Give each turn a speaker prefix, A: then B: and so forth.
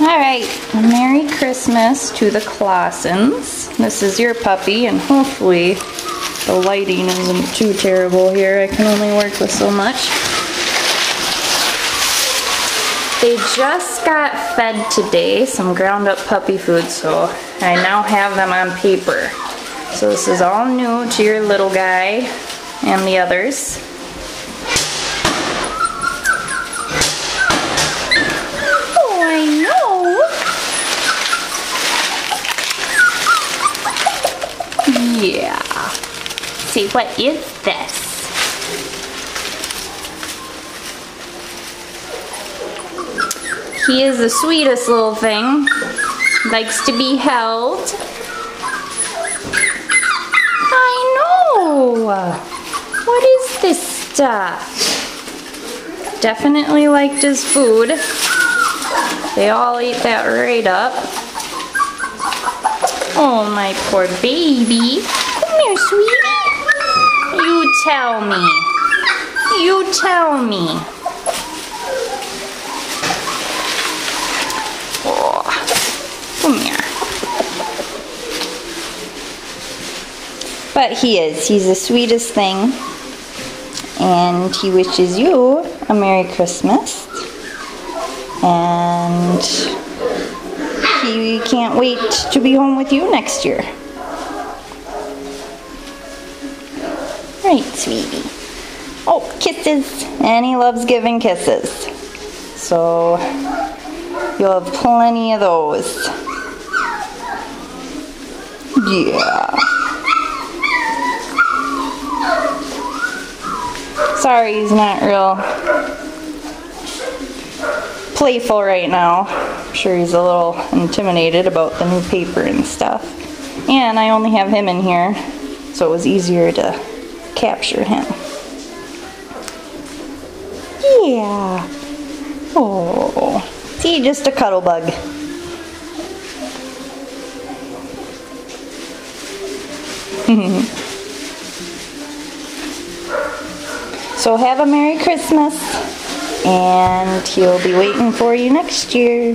A: All right, Merry Christmas to the Klassens. This is your puppy, and hopefully the lighting isn't too terrible here. I can only work with so much. They just got fed today some ground up puppy food, so I now have them on paper. So this is all new to your little guy and the others. Oh, I Yeah. See, what is this? He is the sweetest little thing. Likes to be held. I know. What is this stuff? Definitely liked his food. They all ate that right up. Oh, my poor baby. Come here, sweetie. You tell me. You tell me. Oh, come here. But he is. He's the sweetest thing. And he wishes you a Merry Christmas. And he can't wait to be home with you next year. Right, sweetie. Oh, kisses. And he loves giving kisses. So you'll have plenty of those. Yeah. Sorry, he's not real playful right now. I'm sure he's a little intimidated about the new paper and stuff. And I only have him in here, so it was easier to capture him. Yeah. Oh. See, just a cuddle bug. so have a Merry Christmas and he'll be waiting for you next year.